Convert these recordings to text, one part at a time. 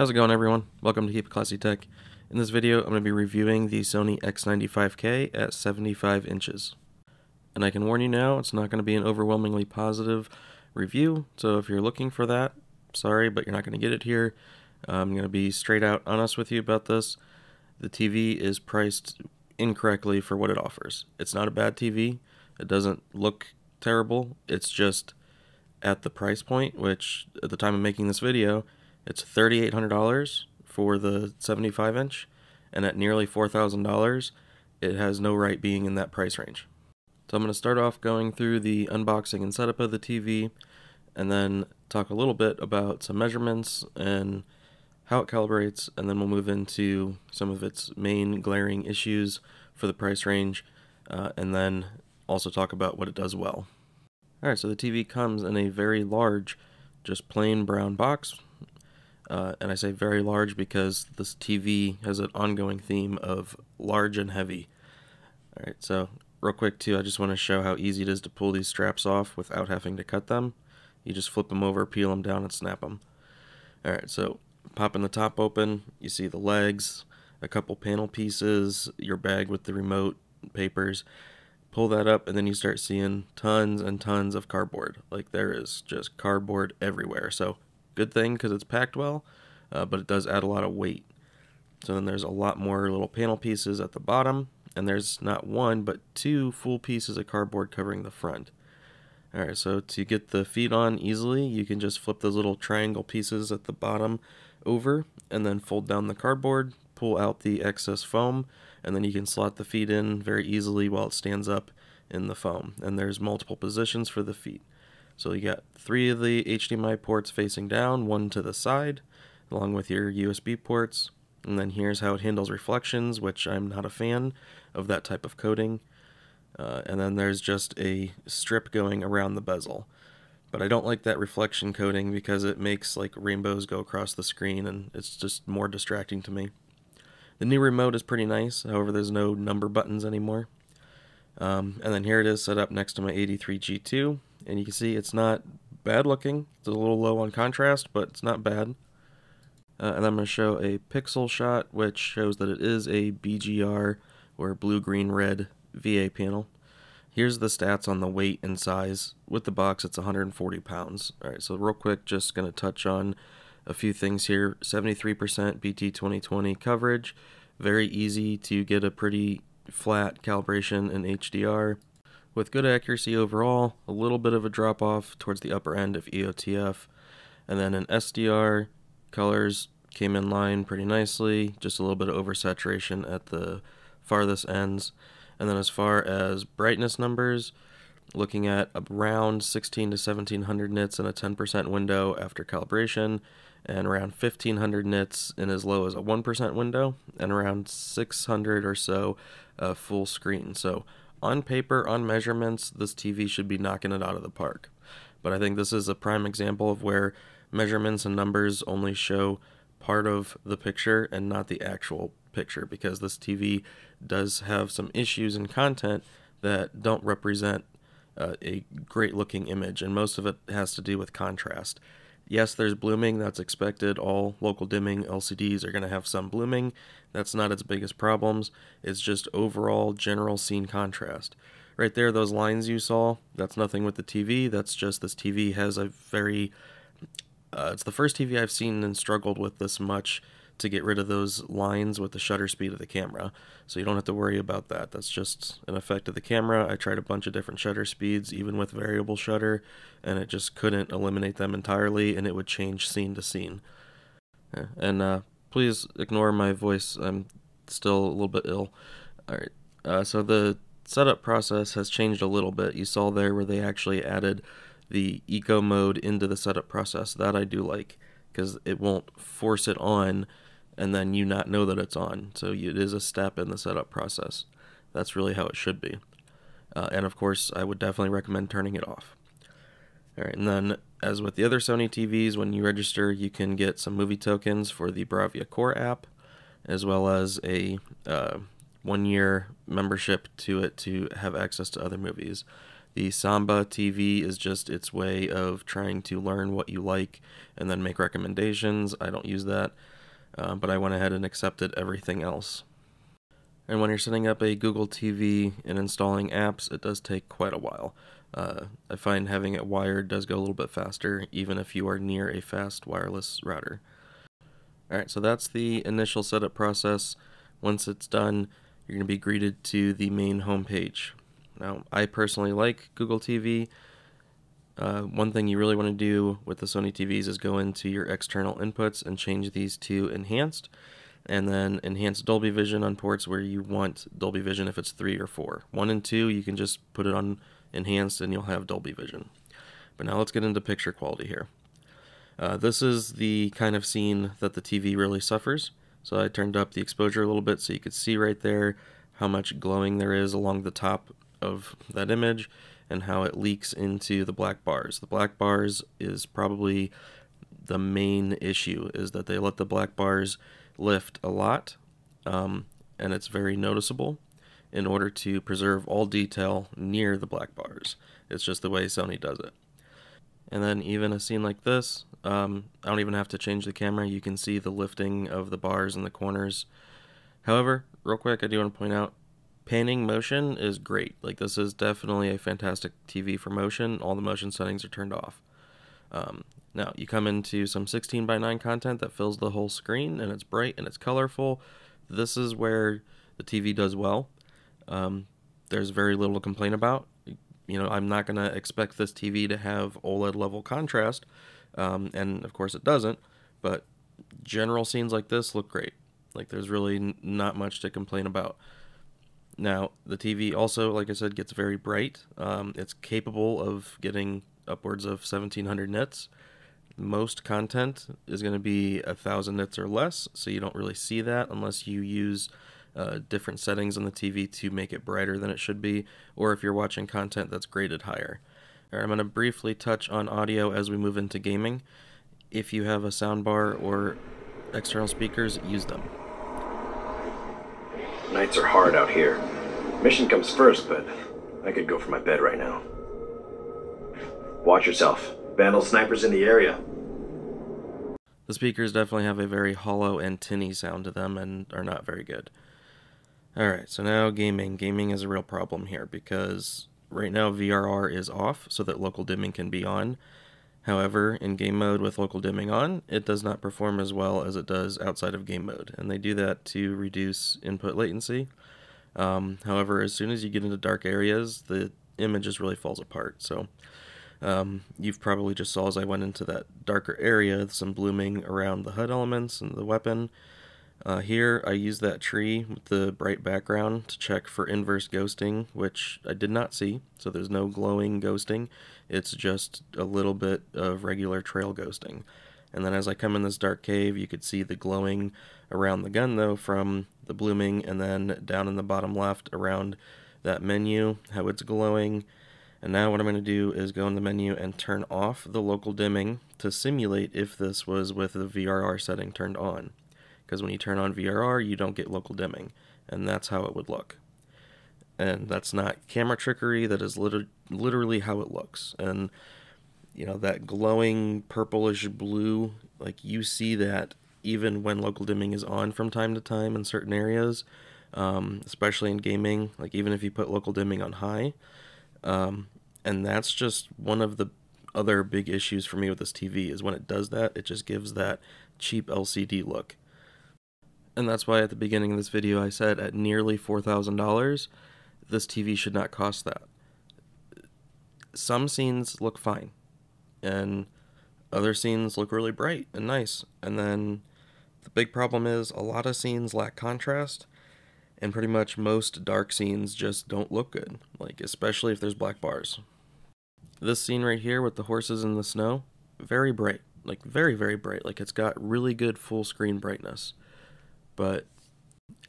How's it going everyone? Welcome to Keep It Classy Tech. In this video I'm going to be reviewing the Sony X95K at 75 inches. And I can warn you now, it's not going to be an overwhelmingly positive review, so if you're looking for that, sorry, but you're not going to get it here. I'm going to be straight out honest with you about this. The TV is priced incorrectly for what it offers. It's not a bad TV. It doesn't look terrible. It's just at the price point, which at the time of making this video, it's $3,800 for the 75 inch, and at nearly $4,000, it has no right being in that price range. So I'm going to start off going through the unboxing and setup of the TV, and then talk a little bit about some measurements and how it calibrates, and then we'll move into some of its main glaring issues for the price range, uh, and then also talk about what it does well. Alright, so the TV comes in a very large, just plain brown box. Uh, and I say very large because this TV has an ongoing theme of large and heavy. Alright, so real quick too, I just want to show how easy it is to pull these straps off without having to cut them. You just flip them over, peel them down, and snap them. Alright, so popping the top open, you see the legs, a couple panel pieces, your bag with the remote, papers, pull that up and then you start seeing tons and tons of cardboard like there is just cardboard everywhere so good thing because it's packed well uh, but it does add a lot of weight so then there's a lot more little panel pieces at the bottom and there's not one but two full pieces of cardboard covering the front alright so to get the feet on easily you can just flip those little triangle pieces at the bottom over and then fold down the cardboard pull out the excess foam and then you can slot the feet in very easily while it stands up in the foam. And there's multiple positions for the feet. So you got three of the HDMI ports facing down, one to the side, along with your USB ports. And then here's how it handles reflections, which I'm not a fan of that type of coating. Uh, and then there's just a strip going around the bezel. But I don't like that reflection coating because it makes like rainbows go across the screen and it's just more distracting to me. The new remote is pretty nice, however there's no number buttons anymore. Um, and then here it is set up next to my 83G2, and you can see it's not bad looking. It's a little low on contrast, but it's not bad. Uh, and I'm going to show a pixel shot, which shows that it is a BGR, or blue-green-red VA panel. Here's the stats on the weight and size. With the box, it's 140 pounds. Alright, so real quick, just going to touch on a few things here 73% BT 2020 coverage, very easy to get a pretty flat calibration in HDR. With good accuracy overall, a little bit of a drop off towards the upper end of EOTF, and then in SDR, colors came in line pretty nicely, just a little bit of oversaturation at the farthest ends. And then as far as brightness numbers, looking at around 16 to 1700 nits in a 10% window after calibration, and around 1500 nits in as low as a 1% window, and around 600 or so uh, full screen. So on paper, on measurements, this TV should be knocking it out of the park. But I think this is a prime example of where measurements and numbers only show part of the picture and not the actual picture because this TV does have some issues in content that don't represent uh, a great looking image, and most of it has to do with contrast. Yes, there's blooming, that's expected. All local dimming LCDs are going to have some blooming. That's not its biggest problems. It's just overall general scene contrast. Right there, those lines you saw, that's nothing with the TV. That's just this TV has a very. Uh, it's the first TV I've seen and struggled with this much to get rid of those lines with the shutter speed of the camera. So you don't have to worry about that. That's just an effect of the camera. I tried a bunch of different shutter speeds, even with variable shutter, and it just couldn't eliminate them entirely, and it would change scene to scene. And uh, please ignore my voice. I'm still a little bit ill. Alright, uh, so the setup process has changed a little bit. You saw there where they actually added the eco mode into the setup process. That I do like because it won't force it on and then you not know that it's on. So it is a step in the setup process. That's really how it should be. Uh, and of course, I would definitely recommend turning it off. Alright, and then as with the other Sony TVs, when you register, you can get some movie tokens for the Bravia Core app, as well as a uh, one year membership to it to have access to other movies. The Samba TV is just its way of trying to learn what you like and then make recommendations. I don't use that, uh, but I went ahead and accepted everything else. And when you're setting up a Google TV and installing apps, it does take quite a while. Uh, I find having it wired does go a little bit faster, even if you are near a fast wireless router. Alright, so that's the initial setup process. Once it's done, you're going to be greeted to the main home page. Now, I personally like Google TV. Uh, one thing you really want to do with the Sony TVs is go into your external inputs and change these to enhanced, and then enhance Dolby Vision on ports where you want Dolby Vision if it's 3 or 4. 1 and 2, you can just put it on enhanced and you'll have Dolby Vision. But now let's get into picture quality here. Uh, this is the kind of scene that the TV really suffers. So I turned up the exposure a little bit so you could see right there how much glowing there is along the top of that image and how it leaks into the black bars. The black bars is probably the main issue is that they let the black bars lift a lot um, and it's very noticeable in order to preserve all detail near the black bars. It's just the way Sony does it. And then even a scene like this, um, I don't even have to change the camera. You can see the lifting of the bars in the corners. However, real quick, I do want to point out panning motion is great. Like this is definitely a fantastic TV for motion. All the motion settings are turned off. Um, now you come into some 16 by 9 content that fills the whole screen and it's bright and it's colorful. This is where the TV does well. Um, there's very little to complain about. You know, I'm not going to expect this TV to have OLED level contrast, um, and of course it doesn't, but general scenes like this look great. Like there's really not much to complain about. Now, the TV also, like I said, gets very bright. Um, it's capable of getting upwards of 1700 nits. Most content is going to be a thousand nits or less, so you don't really see that unless you use uh, different settings on the TV to make it brighter than it should be, or if you're watching content that's graded higher. Right, I'm going to briefly touch on audio as we move into gaming. If you have a soundbar or external speakers, use them. Nights are hard out here. Mission comes first, but I could go for my bed right now. Watch yourself. Vandal snipers in the area. The speakers definitely have a very hollow and tinny sound to them and are not very good. Alright, so now gaming. Gaming is a real problem here because right now VRR is off so that local dimming can be on. However, in game mode with local dimming on, it does not perform as well as it does outside of game mode, and they do that to reduce input latency. Um, however, as soon as you get into dark areas, the image just really falls apart. So um, you've probably just saw as I went into that darker area, some blooming around the HUD elements and the weapon. Uh, here I use that tree with the bright background to check for inverse ghosting, which I did not see, so there's no glowing ghosting, it's just a little bit of regular trail ghosting. And then as I come in this dark cave, you could see the glowing around the gun though from the blooming, and then down in the bottom left around that menu, how it's glowing. And now what I'm going to do is go in the menu and turn off the local dimming to simulate if this was with the VRR setting turned on because when you turn on VRR, you don't get local dimming, and that's how it would look. And that's not camera trickery, that is liter- literally how it looks. And, you know, that glowing purplish blue, like you see that even when local dimming is on from time to time in certain areas, um, especially in gaming, like even if you put local dimming on high. Um, and that's just one of the other big issues for me with this TV is when it does that, it just gives that cheap LCD look. And that's why at the beginning of this video I said at nearly $4,000, this TV should not cost that. Some scenes look fine, and other scenes look really bright and nice. And then the big problem is a lot of scenes lack contrast, and pretty much most dark scenes just don't look good, like especially if there's black bars. This scene right here with the horses in the snow, very bright, like very, very bright, like it's got really good full screen brightness but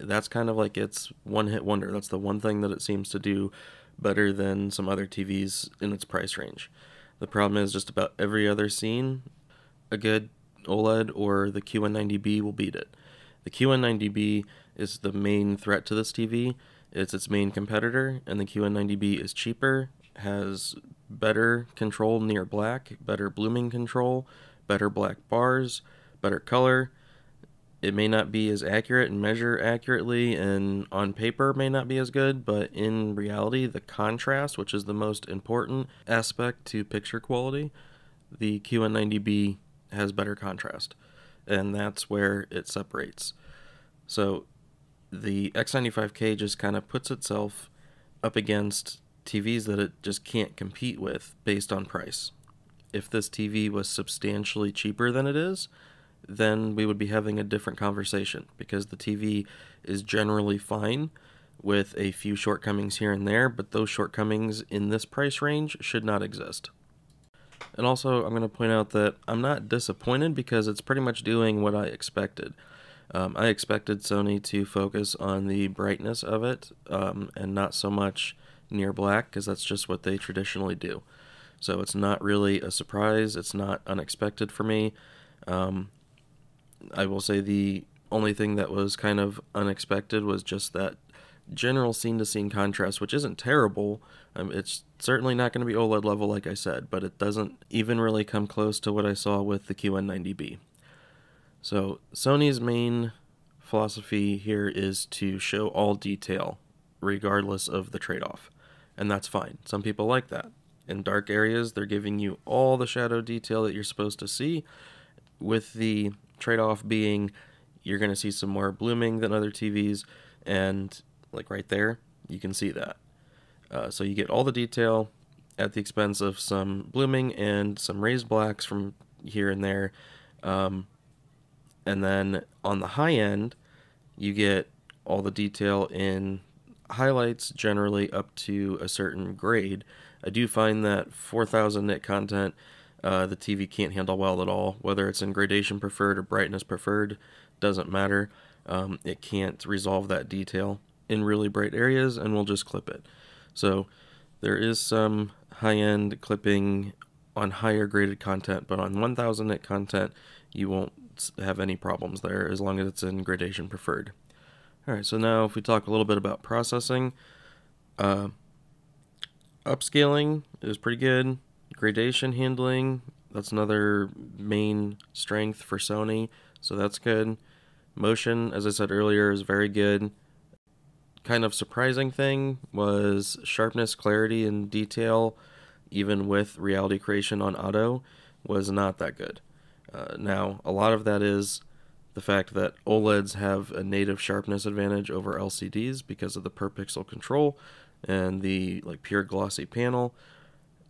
that's kind of like its one hit wonder. That's the one thing that it seems to do better than some other TVs in its price range. The problem is just about every other scene, a good OLED or the QN90B will beat it. The QN90B is the main threat to this TV. It's its main competitor, and the QN90B is cheaper, has better control near black, better blooming control, better black bars, better color. It may not be as accurate and measure accurately, and on paper may not be as good, but in reality, the contrast, which is the most important aspect to picture quality, the QN90B has better contrast, and that's where it separates. So the X95K just kind of puts itself up against TVs that it just can't compete with based on price. If this TV was substantially cheaper than it is, then we would be having a different conversation because the TV is generally fine with a few shortcomings here and there, but those shortcomings in this price range should not exist. And also, I'm going to point out that I'm not disappointed because it's pretty much doing what I expected. Um, I expected Sony to focus on the brightness of it um, and not so much near black because that's just what they traditionally do. So it's not really a surprise. It's not unexpected for me. Um, I will say the only thing that was kind of unexpected was just that general scene to scene contrast, which isn't terrible. Um, it's certainly not going to be OLED level, like I said, but it doesn't even really come close to what I saw with the QN90B. So, Sony's main philosophy here is to show all detail, regardless of the trade off. And that's fine. Some people like that. In dark areas, they're giving you all the shadow detail that you're supposed to see, with the trade off being you're going to see some more blooming than other TVs, and like right there, you can see that. Uh, so you get all the detail at the expense of some blooming and some raised blacks from here and there. Um, and then on the high end, you get all the detail in highlights generally up to a certain grade. I do find that 4000 nit content uh, the TV can't handle well at all, whether it's in gradation preferred or brightness preferred, doesn't matter. Um, it can't resolve that detail in really bright areas and we'll just clip it. So there is some high-end clipping on higher graded content, but on 1000 nit content you won't have any problems there as long as it's in gradation preferred. Alright, so now if we talk a little bit about processing, uh, upscaling is pretty good. Gradation handling, that's another main strength for Sony, so that's good. Motion, as I said earlier, is very good kind of surprising thing was sharpness, clarity, and detail, even with reality creation on auto, was not that good. Uh, now, a lot of that is the fact that OLEDs have a native sharpness advantage over LCDs because of the per pixel control and the like pure glossy panel.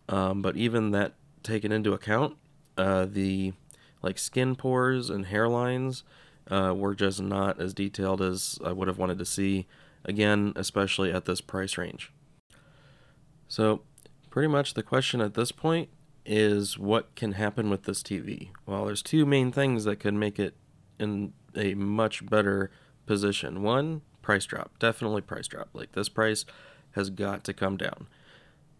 Um, but even that taken into account, uh, the like skin pores and hairlines uh, were just not as detailed as I would have wanted to see again, especially at this price range. So, pretty much the question at this point is what can happen with this TV? Well, there's two main things that could make it in a much better position. One, price drop. Definitely price drop. Like this price has got to come down.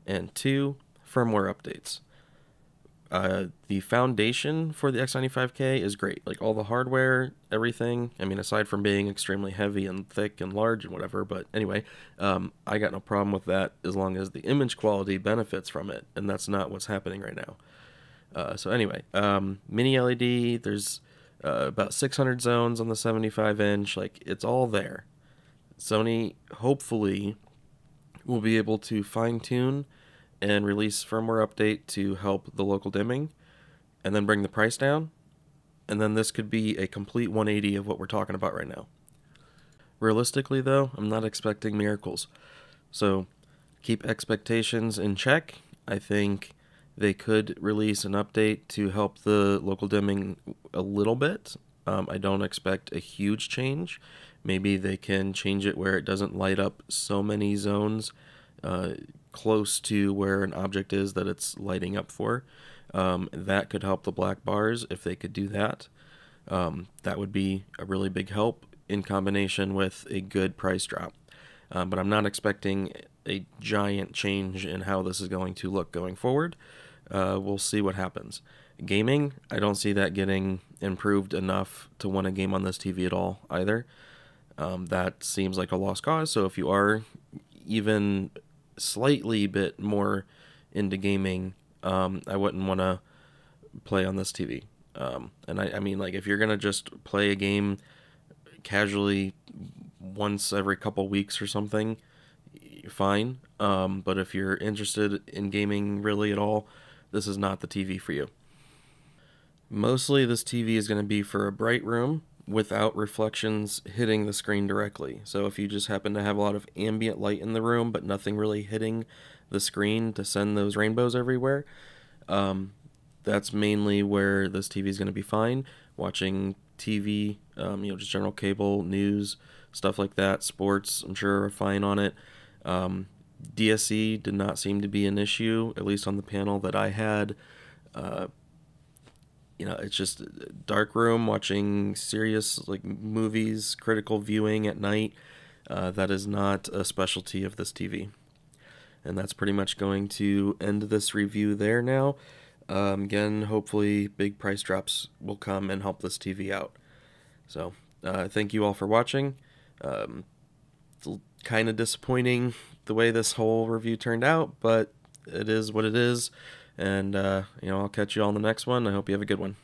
And two, firmware updates. Uh, the foundation for the X95K is great. Like all the hardware, everything. I mean, aside from being extremely heavy and thick and large and whatever. But anyway, um, I got no problem with that as long as the image quality benefits from it. And that's not what's happening right now. Uh, so anyway, um, mini LED, there's uh, about 600 zones on the 75 inch. Like it's all there. Sony hopefully will be able to fine tune and release firmware update to help the local dimming and then bring the price down. And then this could be a complete 180 of what we're talking about right now. Realistically, though, I'm not expecting miracles. So keep expectations in check. I think they could release an update to help the local dimming a little bit. Um, I don't expect a huge change. Maybe they can change it where it doesn't light up so many zones uh, close to where an object is that it's lighting up for. Um, that could help the black bars if they could do that. Um, that would be a really big help in combination with a good price drop. Um, but I'm not expecting a giant change in how this is going to look going forward. Uh, we'll see what happens. Gaming, I don't see that getting improved enough to want a game on this TV at all either. Um, that seems like a lost cause. So if you are even slightly bit more into gaming, um, I wouldn't want to play on this TV. Um, and I, I mean, like, if you're gonna just play a game casually once every couple weeks or something, fine. Um, but if you're interested in gaming really at all, this is not the TV for you. Mostly, this TV is going to be for a bright room without reflections hitting the screen directly. So if you just happen to have a lot of ambient light in the room, but nothing really hitting the screen to send those rainbows everywhere, um, that's mainly where this TV is going to be fine. Watching TV, um, you know, just general cable, news, stuff like that, sports, I'm sure are fine on it. Um, DSE did not seem to be an issue, at least on the panel that I had. Uh, you know, it's just dark room watching serious like movies, critical viewing at night. Uh, that is not a specialty of this TV. And that's pretty much going to end this review there now. Um, again, hopefully, big price drops will come and help this TV out. So, uh, thank you all for watching. Um, kind of disappointing the way this whole review turned out, but it is what it is. And, uh, you know, I'll catch you all in the next one. I hope you have a good one.